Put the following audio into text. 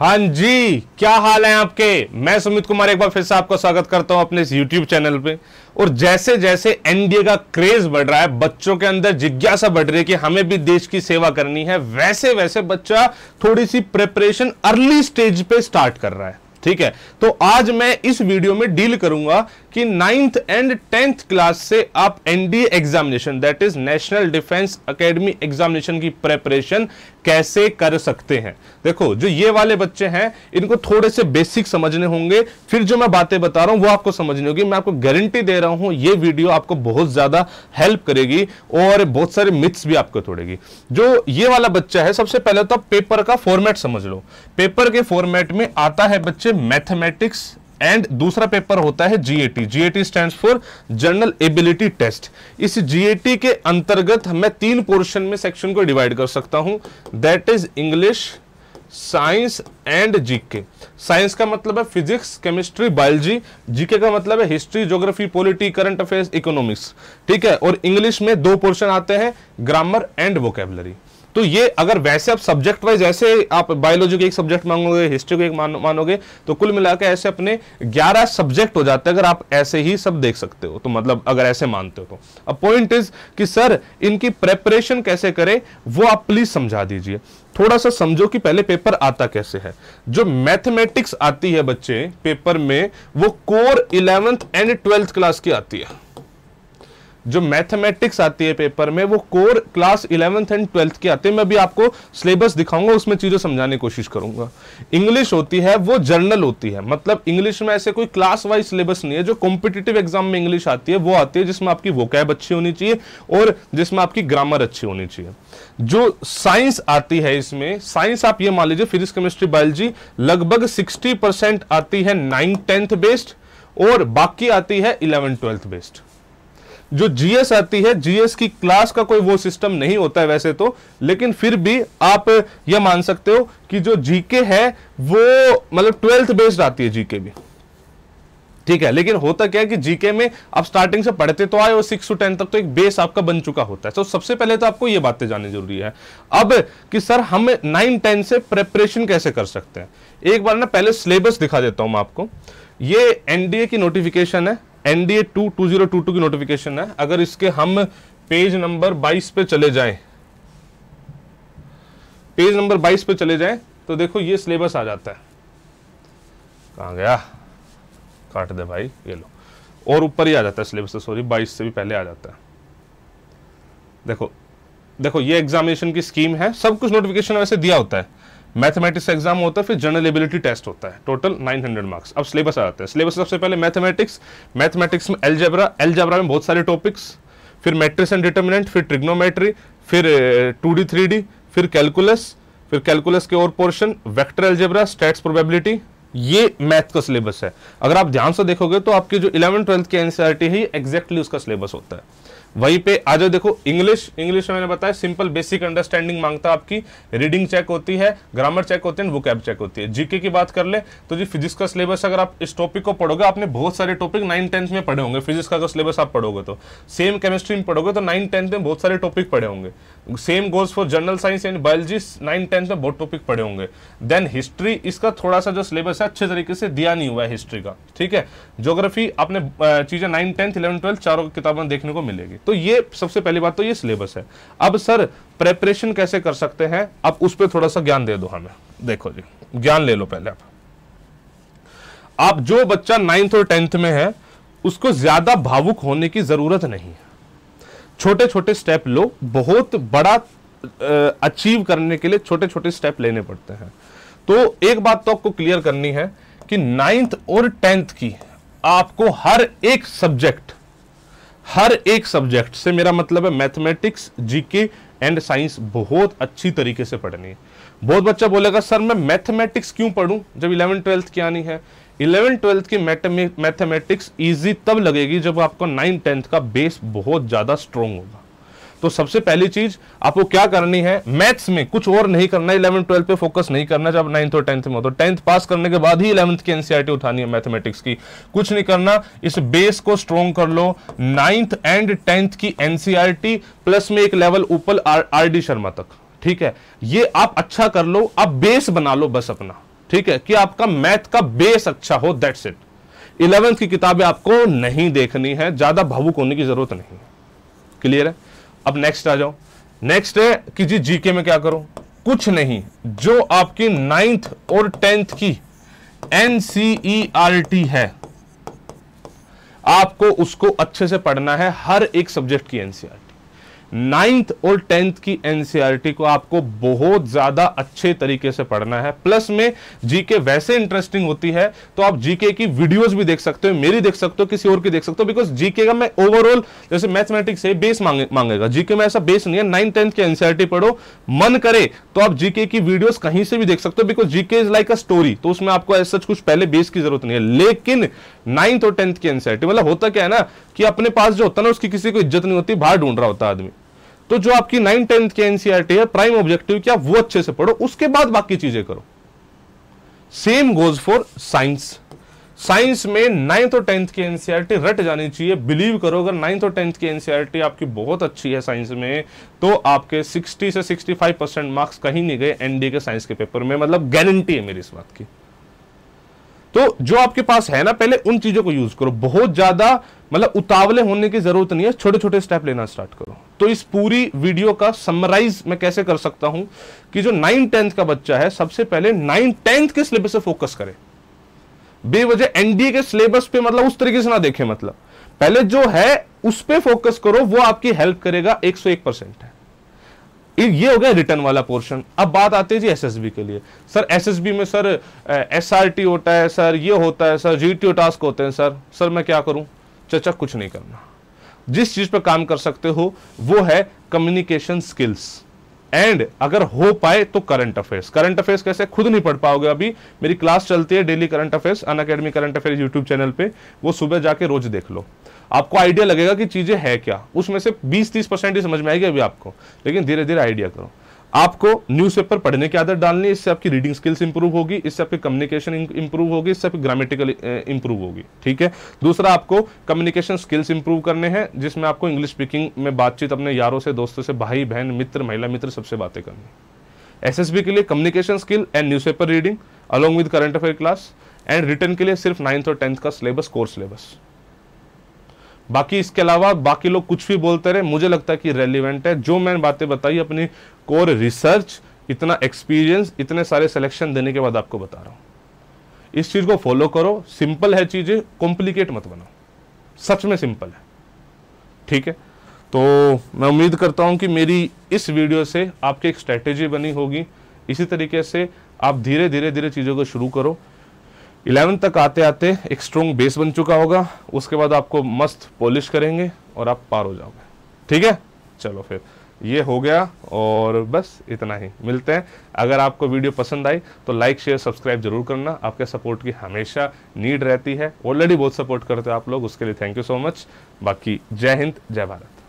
हाँ जी, क्या हाल है आपके? मैं सुमित कुमार एक बार फिर से आपका स्वागत करता हूँ अपने इस YouTube चैनल पे। और जैसे जैसे एनडीए का क्रेज बढ़ रहा है, बच्चों के अंदर जिज्ञासा बढ़ रही है कि हमें भी देश की सेवा करनी है वैसे वैसे बच्चा थोड़ी सी प्रिपरेशन अर्ली स्टेज पे स्टार्ट कर रहा है। ठीक है? तो आज मैं इस वीडियो में डील करूँगा कि नाइन्थ एंड टेंथ क्लास से आप NDA examination that is national defence academy examination की प्रेपरेशन कैसे कर सकते हैं? देखो, जो ये वाले बच्चे हैं, इनको थोड़े से बेसिक समझने होंगे। फिर जो मैं बातें बता रहा हूँ, वो आपको समझनी होगी। मैं आपको गारंटी दे रहा हूँ, ये वीडियो आपको बहुत ज़्यादा हेल्प करेगी और बहुत सारे मिथ्स भी आपको तोड़ेगी। जो ये वाला बच्चा है, सबसे पहले तो आप पेपर का फॉर्मेट समझ लो। पेपर के फॉर्मेट में आता है बच्चे मैथमेटिक्स एंड दूसरा पेपर होता है GAT GAT stand for general ability test इस जीएटी के अंतर्गत मैं तीन पोर्शन में सेक्शन को डिवाइड कर सकता हूँ। That is English science and GK science का मतलब है फिजिक्स केमिस्ट्री बायोलॉजी जीके का मतलब है history geography polity current affairs economics ठीक है? और इंग्लिश में दो पोर्शन आते हैं ग्रामर एंड वोकेबलरी तो ये अगर वैसे आप सब्जेक्ट वाइज ऐसे आप बायोलॉजी को एक सब्जेक्ट मांगोगे हिस्ट्री को एक मान, मानोगे तो कुल मिलाकर ऐसे अपने 11 सब्जेक्ट हो जाते हैं अगर आप ऐसे ही सब देख सकते हो। तो मतलब अगर ऐसे मानते हो तो। अब पॉइंट इज़ कि सर इनकी प्रेपरेशन कैसे करें वो आप प्लीज़ समझा दीजिए। थोड़ा सा समझो कि पहले पेपर आता कैसे है। जो मैथमेटिक्स आती है बच्चे पेपर में वो core eleventh and twelfth class की आती है। जो मैथमेटिक्स आती है पेपर में, वो core class eleventh and twelfth की आती है। मैं भी आपको सिलेबस दिखाऊँगा, उसमें चीज़ें समझाने की कोशिश करूँगा। इंग्लिश होती है, वो जर्नल होती है। मतलब इंग्लिश में ऐसे कोई क्लास वाइज सिलेबस नहीं है, जो कॉम्पिटेटिव एग्ज़ाम में इंग्लिश आती है, वो आती है जिसमें आपकी वोकैब अच्छी होनी चाहिए और जिसमें आपकी ग्रामर अच्छी होनी चाहिए। जो साइंस आती है इसमें साइंस आप ये मान लीजिए फिजिक्स केमिस्ट्री बायोलॉजी लगभग सिक्सटी आती है नाइन्थ टेंथ बेस्ड और बाकी आती है इलेवन ट्वेल्थ बेस्ड जो जीएस आती है जीएस की क्लास का कोई वो सिस्टम नहीं होता है वैसे तो लेकिन फिर भी आप यह मान सकते हो कि जो जीके है, वो मतलब ट्वेल्थ बेस्ड आती है जीके भी ठीक है, लेकिन होता क्या है कि जीके में आप स्टार्टिंग से पढ़ते तो आए और सिक्स टू टेन तक तो एक बेस आपका बन चुका होता है। तो सबसे पहले तो आपको ये बातें जाननी ज़रूरी है। अब कि सर, हम नाइन टेन से प्रेपरेशन कैसे कर सकते हैं? एक बार ना पहले सिलेबस दिखा देता हूँ मैं आपको। ये एनडीए की नोटिफिकेशन है। NDA two two zero two two की नोटिफिकेशन है। अगर इसके हम पेज नंबर 22 पे चले जाएँ पेज नंबर 22 पे चले जाएँ तो देखो ये सिलेबस आ जाता है। कहा गया? काट दे भाई, ये लो। और ऊपर ही आ जाता है सिलेबस सॉरी 22 से भी पहले आ जाता है। देखो देखो, ये एग्जामिनेशन की स्कीम है। सब कुछ नोटिफिकेशन वैसे दिया होता है। मैथमेटिक्स एग्ज़ाम होता है, फिर जनरल एबिलिटी टेस्ट होता है। टोटल 900 मार्क्स अब सिलेबस आ जाता है। सिलेबस सबसे पहले मैथमेटिक्स मैथमेटिक्स में एलजेब्रा एलजेब्रा में बहुत सारे टॉपिक्स फिर मैट्रिक्स एंड डिटर्मिनेंट फिर ट्रिग्नोमेट्री फिर टू डी थ्री डी फिर कैलकुलस फिर कैलकुलस के और portion vector algebra stats probability ये मैथ का सिलेबस है। अगर आप ध्यान से देखोगे तो आपकी जो इलेवन ट्वेल्थ की एनसीआरटी है एग्जैक्टली उसका सिलेबस होता है। वहीं पे आ जाओ, देखो इंग्लिश इंग्लिश में मैंने बताया सिंपल बेसिक अंडरस्टैंडिंग माँगता है आपकी। रीडिंग चेक होती है ग्रामर चेक होती है वोकैब चेक होती है। जीके की बात कर ले तो जी फिजिक्स का सिलेबस अगर आप इस टॉपिक को पढ़ोगे, आपने बहुत सारे टॉपिक नाइन टेंथ में पढ़े होंगे। फिजिक्स का सिलेबस आप पढ़ोगे तो। सेम केमिस्ट्री में पढ़ोगे तो नाइन टेंथ में बहुत सारे टॉपिक पढ़े होंगे। Same goals for general science and biology nine tenth में बहुत टॉपिक पढ़े होंगे। देन हिस्ट्री इसका थोड़ा सा जो सिलेबस है, अच्छे तरीके से दिया नहीं हुआ है हिस्ट्री का। ठीक है? ज्योग्राफी आपने चीज़ें नाइन टेंथ इलेवन ट्वेल्थ चारों किताबें देखने को मिलेगी। तो ये सबसे पहली बात तो ये सिलेबस है। अब सर प्रेपरेशन कैसे कर सकते हैं? अब उस पर थोड़ा सा ज्ञान दे दो हमें। देखो जी, ज्ञान ले लो पहले आप। आप जो बच्चा नाइन्थ और टेंथ में है, उसको ज़्यादा भावुक होने की ज़रूरत नहीं है। छोटे छोटे स्टेप लो, बहुत बड़ा अचीव करने के लिए छोटे छोटे स्टेप लेने पड़ते हैं। तो एक बात तो आपको क्लियर करनी है कि नाइन्थ और टेंथ की आपको हर एक सब्जेक्ट हर एक सब्जेक्ट से मेरा मतलब है मैथमेटिक्स, जीके एंड साइंस बहुत अच्छी तरीके से पढ़नी है। बहुत बच्चा बोलेगा, सर, मैं मैथमेटिक्स क्यों पढ़ूं? जब इलेवन ट्वेल्थ की आनी है। इलेवन ट्वेल्थ की मैथमेटिक्स इजी तब लगेगी जब आपका नाइन टेंथ का बेस बहुत ज़्यादा स्ट्रॉन्ग होगा। तो सबसे पहली चीज़, आपको क्या करनी है? मैथ्स में कुछ और नहीं करना इलेवन ट्वेल्थ पे फोकस नहीं करना, जब नाइन्थ और टेंथ में हो। तो टेंथ पास करने के बाद ही इलेवंथ की एनसीआरटी उठानी है मैथमेटिक्स की। कुछ नहीं करना, इस बेस को स्ट्रोंग कर लो। नाइन्थ एंड टेंथ की एनसीआरटी प्लस में एक लेवल ऊपर आर डी शर्मा तक। ठीक है? ये आप अच्छा कर लो, आप बेस बना लो बस अपना। ठीक है? कि आपका मैथ का बेस अच्छा हो दैट्स इट इलेवेंथ की किताबें आपको नहीं देखनी है, ज़्यादा भावुक होने की ज़रूरत नहीं क्लियर है? अब नेक्स्ट आ जाओ। नेक्स्ट है कि जी जीके में क्या करो? कुछ नहीं। जो आपकी नाइन्थ और टेंथ की एनसीईआरटी है, आपको उसको अच्छे से पढ़ना है। हर एक सब्जेक्ट की एनसीईआरटी नाइन्थ और टेंथ की एनसीआरटी को आपको बहुत ज़्यादा अच्छे तरीके से पढ़ना है। प्लस में जीके वैसे इंटरेस्टिंग होती है तो आप जीके की वीडियोस भी देख सकते हो मेरी देख सकते हो किसी और की देख सकते हो बिकॉज़ जीके का मैं ओवरऑल जैसे मैथमेटिक्स है बेस मांगे, मांगेगा। जीके में ऐसा बेस नहीं है नाइन्थ टेंथ की एनसीआरटी पढ़ो मन करे तो आप जीके की वीडियोज़ कहीं से भी देख सकते हो because GK is like a story तो उसमें आपको ऐसा कुछ पहले बेस की ज़रूरत नहीं है। लेकिन नाइन्थ और टेंथ की एनसीआरटी मतलब होता क्या है ना कि अपने पास जो होता है ना उसकी किसी को इज़्ज़त नहीं होती बाहर ढूंढ रहा होता आदमी। तो जो आपकी नाइन टेंथ की एनसीआरटी है प्राइम ऑब्जेक्टिव क्या, वो अच्छे से पढ़ो, उसके बाद बाकी चीज़ें करो। Same goes for science science में नाइन्थ और टेंथ की एनसीआरटी रट जानी चाहिए। बिलीव करो, अगर नाइन्थ और टेंथ की एनसीआरटी आपकी बहुत अच्छी है साइंस में तो आपके 60 से 65 परसेंट मार्क्स कहीं नहीं गए एनडी के साइंस के पेपर में। मतलब गारंटी है मेरी इस बात की। तो जो आपके पास है ना, पहले उन चीज़ों को यूज़ करो। बहुत ज़्यादा मतलब उतावले होने की ज़रूरत नहीं है। छोटे छोटे स्टेप लेना स्टार्ट करो। तो इस पूरी वीडियो का समराइज मैं कैसे कर सकता हूँ कि जो नाइन टेंथ का बच्चा है, सबसे पहले नाइन टेंथ के सिलेबस से फोकस करे। बेवजह एनडीए के सिलेबस पे मतलब उस तरीके से ना देखे मतलब। पहले जो है, उस पर फोकस करो, वो आपकी हेल्प करेगा 101 परसेंट है। ये हो गया रिटर्न वाला पोर्शन अब बात आती है जी एसएसबी के लिए। सर एसएसबी में सर एसआरटी होता है, सर, ये होता है, सर जीटीओ टास्क होते हैं, सर। सर, मैं क्या करूँ? चचा, कुछ नहीं करना। जिस चीज़ पर काम कर सकते हो, वो है कम्युनिकेशन स्किल्स एंड अगर हो पाए तो करंट अफेयर्स करंट अफेयर्स कैसे? खुद नहीं पढ़ पाओगे अभी। मेरी क्लास चलती है daily current affairs Unacademy current affairs YouTube channel पे। वो सुबह जाके रोज देख लो। आपको आइडिया लगेगा कि चीज़ें है क्या। उसमें से 20-30 परसेंट ही समझ में आएगी अभी आपको। लेकिन धीरे धीरे आइडिया करो। आपको न्यूज़पेपर पढ़ने की आदत डालनी इससे आपकी रीडिंग स्किल्स इंप्रूव होगी, इससे आपकी कम्युनिकेशन इंप्रूव होगी, इससे आपकी ग्रामेटिकल इंप्रूव होगी, ठीक है? दूसरा, आपको कम्युनिकेशन स्किल्स इंप्रूव करने हैं, जिसमें आपको इंग्लिश स्पीकिंग में बातचीत अपने यारों से, दोस्तों से, भाई, बहन, मित्र, महिला, मित्र, सबसे बातें करनी एसएसबी के लिए communication skill and newspaper reading along with current affair class and return के लिए सिर्फ़ नाइन्थ और टेंथ का सिलेबस कोर्स सिलेबस बाकी इसके अलावा बाकी लोग कुछ भी बोलते रहे, मुझे लगता है कि रेलिवेंट है। जो मैंने बातें बताई, अपनी कोर रिसर्च इतना एक्सपीरियंस इतने सारे सिलेक्शन देने के बाद आपको बता रहा हूँ। इस चीज़ को फॉलो करो सिंपल है चीज़ें कॉम्प्लिकेट मत बनाओ सच में सिंपल है। ठीक है? तो मैं उम्मीद करता हूँ कि मेरी इस वीडियो से आपकी एक स्ट्रेटेजी बनी होगी। इसी तरीके से आप धीरे धीरे धीरे चीज़ों को शुरू करो। इलेवन तक आते आते एक स्ट्रॉन्ग बेस बन चुका होगा। उसके बाद आपको मस्त पॉलिश करेंगे और आप पार हो जाओगे। ठीक है? चलो फिर, ये हो गया और बस इतना ही। मिलते हैं। अगर आपको वीडियो पसंद आई तो लाइक शेयर सब्सक्राइब ज़रूर करना। आपके सपोर्ट की हमेशा नीड रहती है। ऑलरेडी बहुत सपोर्ट करते हो आप लोग, उसके लिए थैंक यू सो मच बाकी जय हिंद, जय भारत।